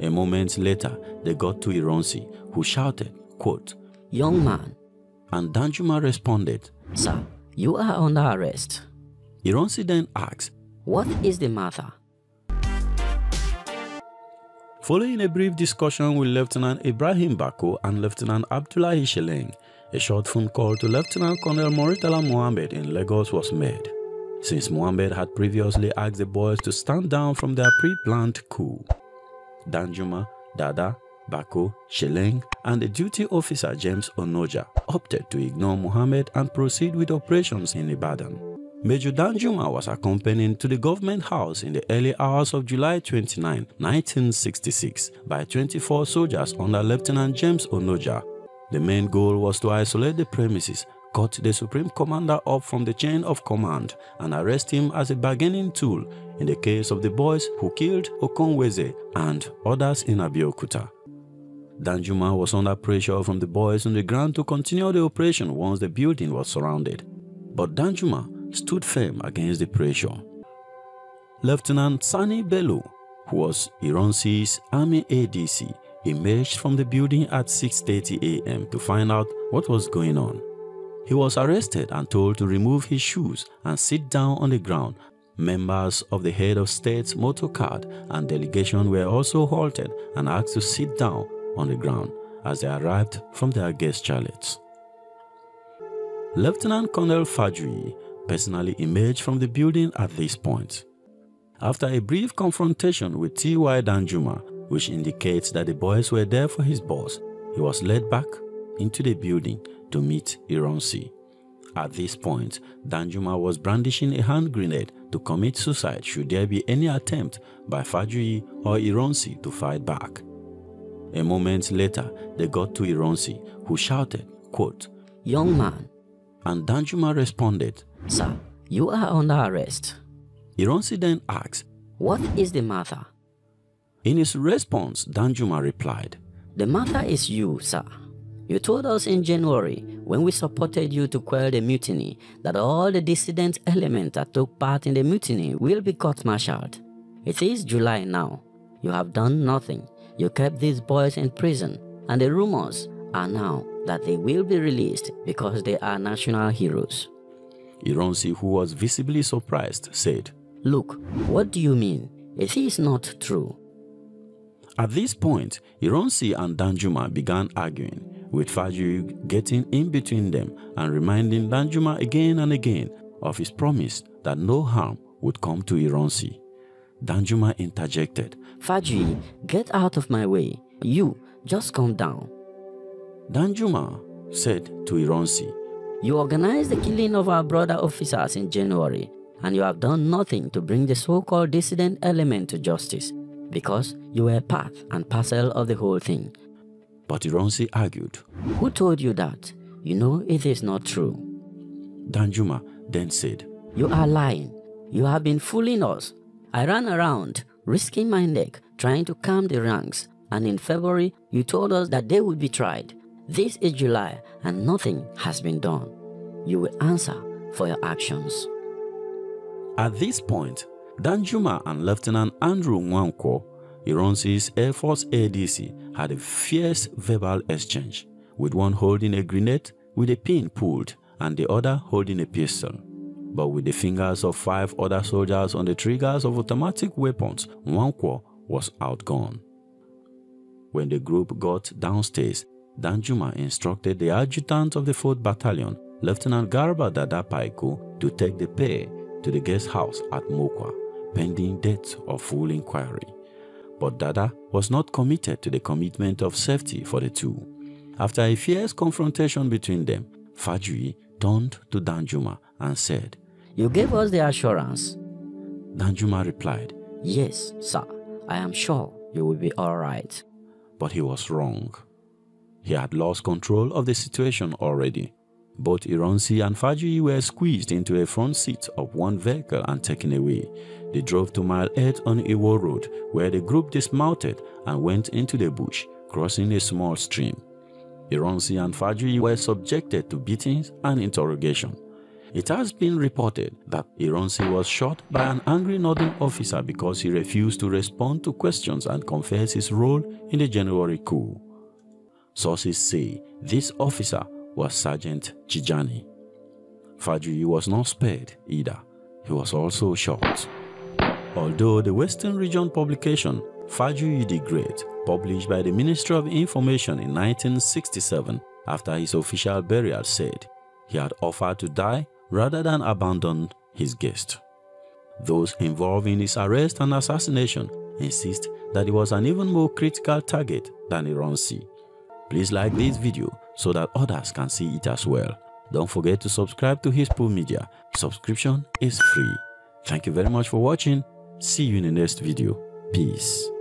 A moment later, they got to Ironsi, who shouted, quote, Young man, and Danjuma responded, sir, you are under arrest. Ironsi then asked, What is the matter? Following a brief discussion with Lieutenant Ibrahim Bako and Lieutenant Abdullahi Sheleng, a short phone call to Lieutenant Colonel Murtala Mohammed in Lagos was made, since Mohammed had previously asked the boys to stand down from their pre-planned coup. Danjuma, Dada, Bako, Sheleng, and the duty officer James Onoja opted to ignore Mohammed and proceed with operations in Ibadan. Major Danjuma was accompanied to the government house in the early hours of July 29, 1966 by 24 soldiers under Lieutenant James Onoja. The main goal was to isolate the premises, cut the supreme commander up from the chain of command and arrest him as a bargaining tool in the case of the boys who killed Okonweze and others in Abeokuta. Danjuma was under pressure from the boys on the ground to continue the operation once the building was surrounded. But Danjuma stood firm against the pressure. Lieutenant Sani Bello, who was Ironsi's army ADC, emerged from the building at 6.30 am to find out what was going on. He was arrested and told to remove his shoes and sit down on the ground. Members of the head of state's motorcard and delegation were also halted and asked to sit down on the ground as they arrived from their guest chalets. Lieutenant Colonel Fajuyi personally emerged from the building at this point. After a brief confrontation with T.Y. Danjuma, which indicates that the boys were there for his boss, he was led back into the building to meet Ironsi. At this point, Danjuma was brandishing a hand grenade to commit suicide should there be any attempt by Fajuyi or Ironsi to fight back. A moment later, they got to Ironsi, who shouted, quote, Young man, and Danjuma responded, Sir, you are under arrest. Ironsi then asked, What is the matter? In his response, Danjuma replied, The matter is you, sir. You told us in January, when we supported you to quell the mutiny, that all the dissident elements that took part in the mutiny will be court-martialed. It is July now. You have done nothing. You kept these boys in prison, and the rumors are now that they will be released because they are national heroes. Ironsi, who was visibly surprised, said, Look, what do you mean? It is not true. At this point, Ironsi and Danjuma began arguing, with Fajuyi getting in between them and reminding Danjuma again and again of his promise that no harm would come to Ironsi. Danjuma interjected, Fajuyi, get out of my way. You, just calm down. Danjuma said to Ironsi, You organized the killing of our brother officers in January, and you have done nothing to bring the so-called dissident element to justice, because you were part and parcel of the whole thing. But Ironsi argued. Who told you that? You know it is not true. Danjuma then said, You are lying. You have been fooling us. I ran around, risking my neck, trying to calm the ranks, and in February you told us that they would be tried. This is July and nothing has been done. You will answer for your actions. At this point, Danjuma and Lieutenant Andrew Nwankwo, Ironsi's Air Force ADC, had a fierce verbal exchange, with one holding a grenade with a pin pulled and the other holding a pistol. But with the fingers of five other soldiers on the triggers of automatic weapons, Nwankwo was outgone. When the group got downstairs, Danjuma instructed the adjutant of the 4th Battalion, Lieutenant Garba Dada Paiko, to take the pair to the guest house at Mokwa, pending death or full inquiry. But Dada was not committed to the commitment of safety for the two. After a fierce confrontation between them, Fajuyi turned to Danjuma and said, You gave us the assurance. Danjuma replied, Yes, sir. I am sure you will be all right. But he was wrong. He had lost control of the situation already. Both Ironsi and Fajuyi were squeezed into a front seat of one vehicle and taken away. They drove to Mile 8 on Iwo Road, where the group dismounted and went into the bush, crossing a small stream. Ironsi and Fajuyi were subjected to beatings and interrogation. It has been reported that Ironsi was shot by an angry northern officer because he refused to respond to questions and confess his role in the January coup. Sources say this officer was Sergeant Chijani. Fajuyi was not spared either. He was also shot. Although the Western Region publication Fajuyi the Great, published by the Ministry of Information in 1967 after his official burial said he had offered to die rather than abandon his guest. Those involved in his arrest and assassination insist that he was an even more critical target than Ironsi. Please like this video so that others can see it as well. Don't forget to subscribe to Hisple Media. Subscription is free. Thank you very much for watching. See you in the next video. Peace.